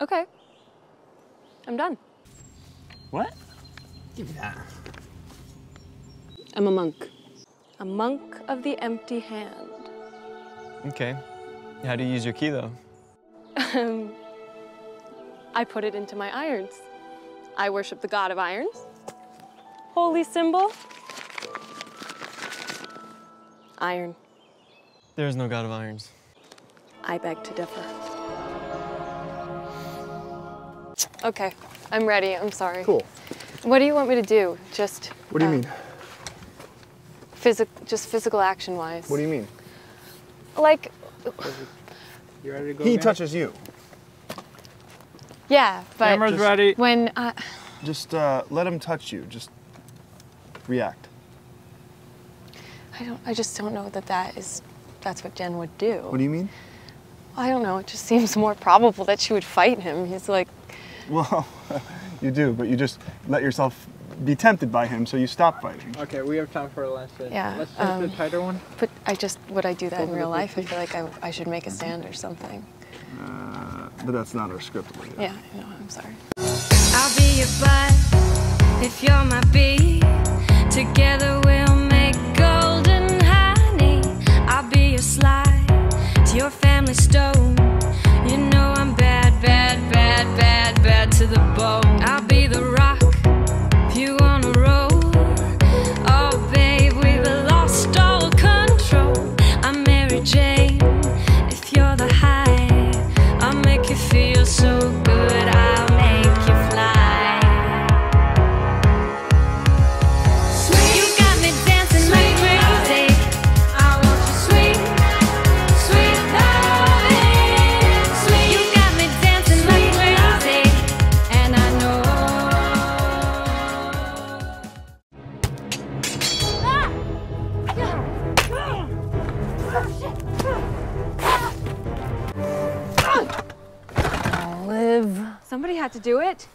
Okay. I'm done. What? Give me that. I'm a monk. A monk of the empty hand. Okay. How do you use your ki, though? Um, I put it into my irons. I worship the god of irons. Holy symbol. Iron. There is no god of irons. I beg to differ. Okay, I'm ready. I'm sorry. Cool. What do you want me to do? Just. What do you uh, mean? Physic, just physical action wise. What do you mean? Like, You ready to go? He Manny? touches you. yeah, but Camera's Just- ready. when I, Just uh, let him touch you. Just react. I don't, I just don't know that that is, that's what Jen would do. What do you mean? I don't know. It just seems more probable that she would fight him. He's like, Well, you do, but you just let yourself be tempted by him, so you stop fighting. Okay, we have time for a last hit. Yeah, Let's take um, the tighter one. but I just, would I do that in Over the real life? I feel like I, I should make a stand or something. But that's not our script. Olivia. Yeah, I know. I'm sorry. I'll be your bud if you're my bee. Together we'll make golden honey. I'll be your Sly to your family stone. You know I'm bad, bad, bad, bad, to the bone. Olive. Somebody had to do it.